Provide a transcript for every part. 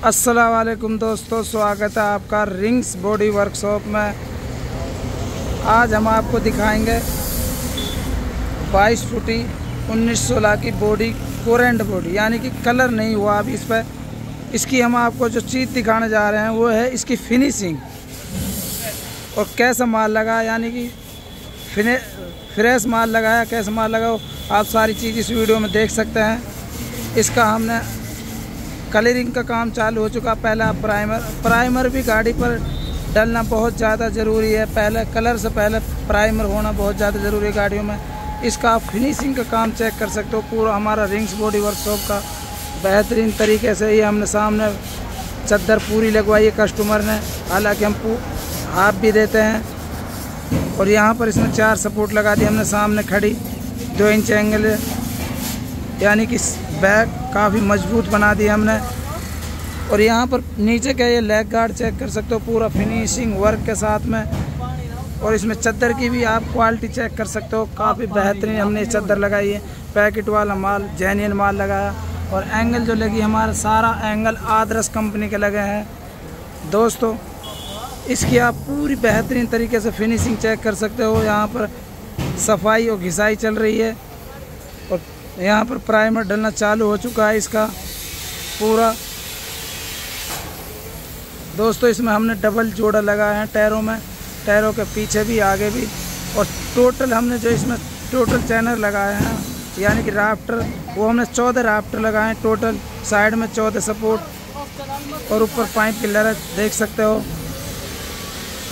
अस्सलाम वालेकुम दोस्तों, स्वागत है आपका रिंग्स बॉडी वर्कशॉप में। आज हम आपको दिखाएँगे 22 फुटी 1916 की बॉडी कोरेंट बॉडी, यानी कि कलर नहीं हुआ अभी इस पर इसकी हम आपको जो चीज़ दिखाने जा रहे हैं, वो है इसकी फिनिशिंग। और कैसा माल लगा, यानी कि फ्रेश माल लगाया कैसा माल लगा आप सारी चीज़ इस वीडियो में देख सकते हैं। इसका हमने कलरिंग का काम चालू हो चुका। पहला प्राइमर प्राइमर भी गाड़ी पर डलना बहुत ज़्यादा ज़रूरी है। पहले कलर से पहले प्राइमर होना बहुत ज़्यादा ज़रूरी है गाड़ियों में। इसका आप फिनिशिंग का काम चेक कर सकते हो। पूरा हमारा रिंग्स बॉडी वर्कशॉप का बेहतरीन तरीके से ही हमने सामने चद्दर पूरी लगवाई है कस्टमर ने। हालाँकि हम हाफ़ भी देते हैं। और यहाँ पर इसमें चार सपोर्ट लगा दी हमने सामने खड़ी दो इंच एंगल यानी कि बैग काफ़ी मज़बूत बना दिया हमने। और यहाँ पर नीचे का ये लेग गार्ड चेक कर सकते हो, पूरा फिनिशिंग वर्क के साथ में। और इसमें चद्दर की भी आप क्वालिटी चेक कर सकते हो, काफ़ी बेहतरीन हमने चद्दर लगाई है। पैकेट वाला माल जैनियन माल लगाया। और एंगल जो लगी हमारा, सारा एंगल आदरस कंपनी के लगे हैं। दोस्तों, इसकी आप पूरी बेहतरीन तरीके से फिनिशिंग चेक कर सकते हो। यहाँ पर सफ़ाई और घिसाई चल रही है। यहाँ पर प्राइमर डलना चालू हो चुका है इसका पूरा। दोस्तों, इसमें हमने डबल जोड़ा लगाए हैं टायरों में। टायरों के पीछे भी, आगे भी। और टोटल हमने जो इसमें टोटल चैनल लगाए हैं, यानी कि राफ्टर वो हमने चौदह राफ्टर लगाए हैं टोटल साइड में चौदह सपोर्ट और ऊपर पाइप की पिलर देख सकते हो।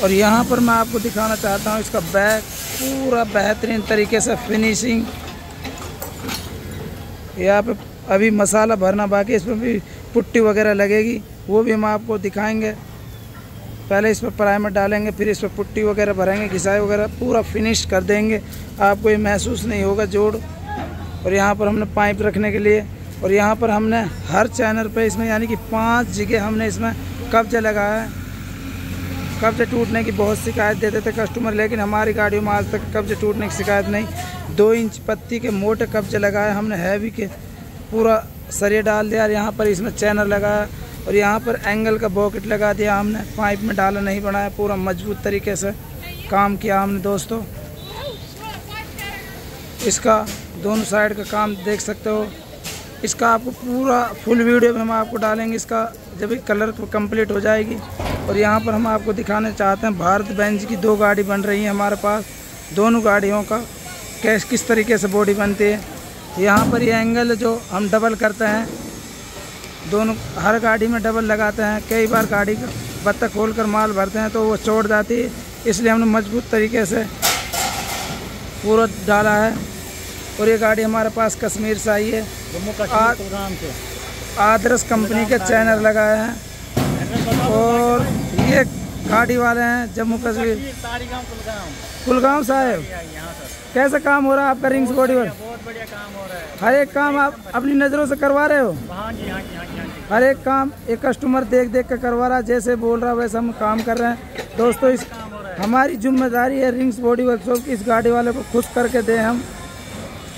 और यहाँ पर मैं आपको दिखाना चाहता हूँ, इसका बैग पूरा बेहतरीन तरीके से फिनिशिंग यहाँ पे अभी मसाला भरना बाकी इस पर भी पुट्टी वगैरह लगेगी, वो भी हम आपको दिखाएँगे। पहले इस पर प्राइमर डालेंगे, फिर इस पर पुट्टी वगैरह भरेंगे, घिसाई वगैरह पूरा फिनिश कर देंगे। आपको ये महसूस नहीं होगा जोड़। और यहाँ पर हमने पाइप रखने के लिए, और यहाँ पर हमने हर चैनल पे इसमें यानी कि पाँच जगह हमने इसमें कब्जा लगाया है। कब्जे टूटने की बहुत शिकायत देते थे कस्टमर, लेकिन हमारी गाड़ियों में आज तक कब्जे टूटने की शिकायत नहीं। दो इंच पत्ती के मोटे कब्जे लगाए, हमने हैवी के पूरा सरिया डाल दिया और यहाँ पर इसमें चैनल लगाया और यहाँ पर एंगल का बॉकेट लगा दिया, हमने पाइप में डाला नहीं, बनाया पूरा मज़बूत तरीके से काम किया हमने दोस्तों। इसका दोनों साइड का काम देख सकते हो। इसका आपको पूरा फुल वीडियो में हम आपको डालेंगे, इसका जब कलर कंप्लीट हो जाएगी और यहाँ पर हम आपको दिखाना चाहते हैं भारत बेंच की दो गाड़ी बन रही है हमारे पास। दोनों गाड़ियों का कैश किस तरीके से बॉडी बनती है। यहाँ पर ये एंगल जो हम डबल करते हैं दोनों हर गाड़ी में डबल लगाते हैं। कई बार गाड़ी का बत्तख खोल कर माल भरते हैं तो वो चोट जाती है इसलिए हमने मज़बूत तरीके से पूरा डाला है। और ये गाड़ी हमारे पास कश्मीर से आई है। आदर्श कंपनी के चैनल लगाए हैं। और ये गाड़ी वाले हैं जम्मू कश्मीर। कुलगांव। साहेब। कैसा काम हो रहा है आपका रिंग्स बॉडी वर्क बहुत बढ़िया काम हो रहा है। हर एक काम आप अपनी नज़रों से करवा रहे हो? हाँ जी हाँ हाँ हाँ हर एक काम एक कस्टमर देख देख कर करवा रहा है जैसे बोल रहा है वैसे हम काम कर रहे हैं। दोस्तों इस हमारी ज़िम्मेदारी है रिंग्स बॉडी वर्कशॉप की इस गाड़ी वाले को खुश करके दें हम।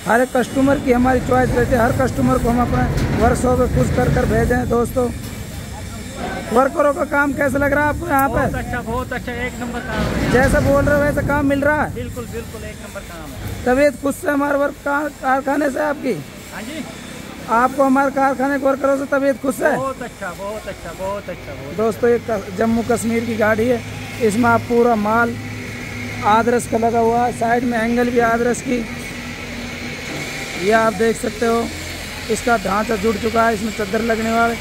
हर एक कस्टमर की हमारी चॉइस रहती है। हर कस्टमर को हम अपने वर्कशॉप में खुश कर कर भेजें। दोस्तों वर्करों का काम कैसे लग रहा है आपको यहाँ बहुत पे अच्छा बहुत अच्छा एक नंबर काम है जैसा बोल रहे हो वैसा काम मिल रहा है? बिल्कुल बिल्कुल एक नंबर काम है। तबीयत खुश से हमारे वर्क कारखाने से आपकी? हाँ जी। आपको हमारे कारखाने के वर्करों से तबीयत खुश है? बहुत अच्छा बहुत अच्छा बहुत अच्छा बहुत दोस्तों ये जम्मू कश्मीर की गाड़ी है। इसमें आप पूरा माल आदरस का लगा हुआ है। साइड में एंगल भी आदरस की। ये आप देख सकते हो। इसका ढांचा जुड़ चुका है। इसमें चद्दर लगने वाले।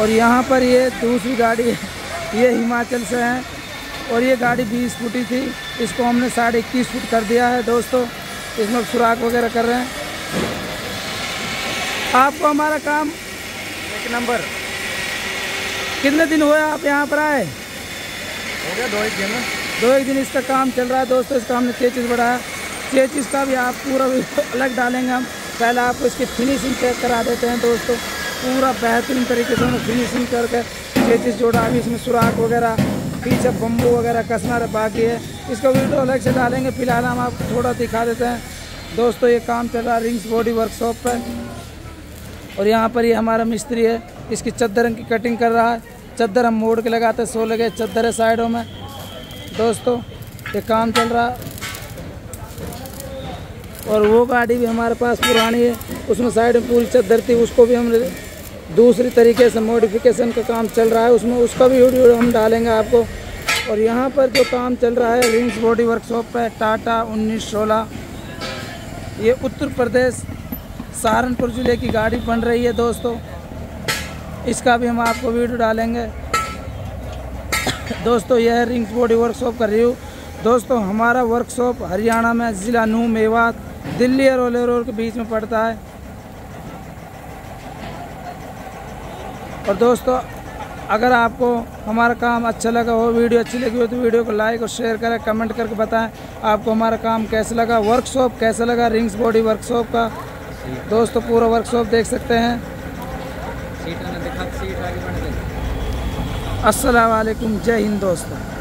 और यहाँ पर ये दूसरी गाड़ी है। ये हिमाचल से है। और ये गाड़ी बीस फुटी थी। इसको हमने साढ़े इक्कीस फुट कर दिया है दोस्तों। इसमें सुराख वगैरह कर रहे हैं। आपको हमारा काम? एक नंबर। कितने दिन हुए आप यहाँ पर आए? हो गया दो एक दिन। दो एक दिन इसका काम चल रहा है दोस्तों। इसका हमने चेचिस बढ़ाया। चेचिस का भी आप पूरा अलग डालेंगे हम। पहले आपको इसकी फिनिशिंग चेक करा देते हैं दोस्तों। पूरा बेहतरीन तरीके से हमने फिनिशिंग करके चेचिस जोड़ा। अभी इसमें सुराख वगैरह, पीछे बम्बू वगैरह कसना बाकी है। इसका वीडियो अलग से डालेंगे। फ़िलहाल हम आपको थोड़ा दिखा देते हैं। दोस्तों, ये काम चल रहा है रिंग्स बॉडी वर्कशॉप पर और यहाँ पर ये हमारा मिस्त्री है। इसकी चद्दर की कटिंग कर रहा है। चद्दर हम मोड़ के लगाते हैं सो लगे चद्दर है साइडों में। दोस्तों, ये काम चल रहा है। और वो गाड़ी भी हमारे पास पुरानी है। उसमें साइड में पूरी चद्दर थी, उसको भी हमने दूसरी तरीके से मॉडिफिकेशन का काम चल रहा है, उसमें उसका भी वीडियो हम डालेंगे आपको। और यहाँ पर जो काम चल रहा है रिंग्स बॉडी वर्कशॉप पर टाटा उन्नीस सोलह। ये उत्तर प्रदेश सहारनपुर ज़िले की गाड़ी बन रही है दोस्तों। इसका भी हम आपको वीडियो डालेंगे। दोस्तों, यह है रिंग्स बॉडी वर्कशॉप का रिव्यू दोस्तों, हमारा वर्कशॉप हरियाणा में ज़िला नू मेवात दिल्ली और ओलेरोर के बीच में पड़ता है। और दोस्तों अगर आपको हमारा काम अच्छा लगा हो वीडियो अच्छी लगी हो तो वीडियो को लाइक और शेयर करें कमेंट करके बताएँ आपको हमारा काम कैसा लगा वर्कशॉप कैसा लगा रिंग्स बॉडी वर्कशॉप का। दोस्तों पूरा वर्कशॉप देख सकते हैं। सीट सीट आगे बढ़ अस्सलाम वालेकुम जय हिंद दोस्तों।